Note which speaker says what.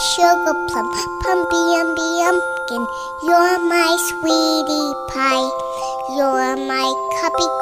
Speaker 1: sugar plum, pumpy umby pumpkin. You're my sweetie pie. You're my cupcake